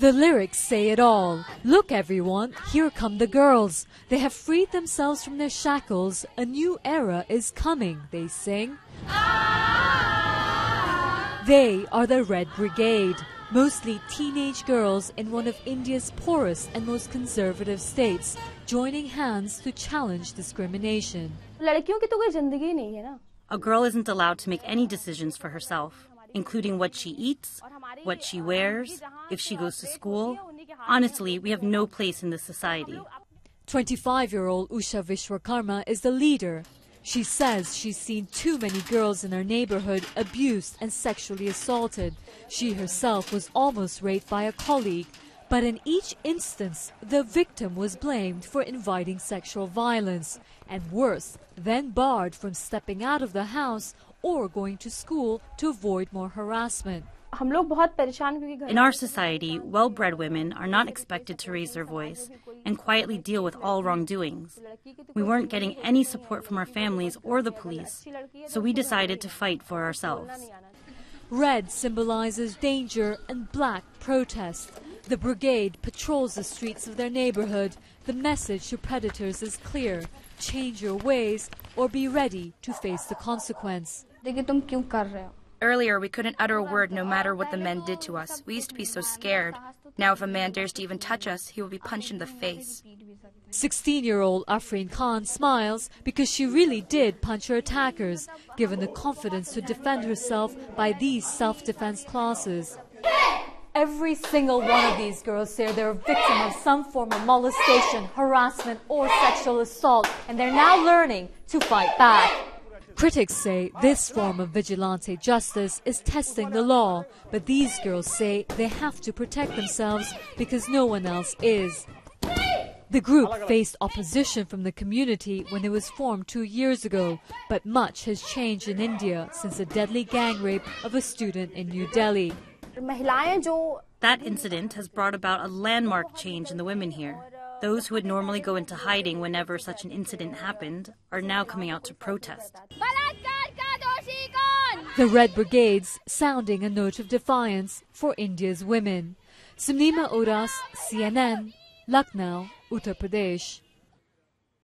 The lyrics say it all. Look, everyone, here come the girls. They have freed themselves from their shackles. A new era is coming, they sing. They are the Red Brigade, mostly teenage girls in one of India's poorest and most conservative states, joining hands to challenge discrimination. A girl isn't allowed to make any decisions for herself, including what she eats, what she wears, if she goes to school. Honestly, we have no place in this society. 25 year old Usha Vishwakarma is the leader. She says she's seen too many girls in her neighborhood abused and sexually assaulted. She herself was almost raped by a colleague. But in each instance, the victim was blamed for inviting sexual violence, and worse, then barred from stepping out of the house or going to school to avoid more harassment. In our society, well bred women are not expected to raise their voice and quietly deal with all wrongdoings. We weren't getting any support from our families or the police, so we decided to fight for ourselves. Red symbolizes danger and black protest. The brigade patrols the streets of their neighborhood. The message to predators is clear change your ways or be ready to face the consequence. Earlier, we couldn't utter a word no matter what the men did to us. We used to be so scared. Now, if a man dares to even touch us, he will be punched in the face. 16 year old Afrin Khan smiles because she really did punch her attackers, given the confidence to defend herself by these self defense classes. Every single one of these girls say they're a victim of some form of molestation, harassment, or sexual assault, and they're now learning to fight back. Critics say this form of vigilante justice is testing the law, but these girls say they have to protect themselves because no one else is. The group faced opposition from the community when it was formed two years ago, but much has changed in India since the deadly gang rape of a student in New Delhi. That incident has brought about a landmark change in the women here. Those who would normally go into hiding whenever such an incident happened are now coming out to protest. The Red Brigades sounding a note of defiance for India's women. Sumnima Udas, CNN, Lucknow, Uttar Pradesh.